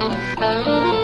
oh you.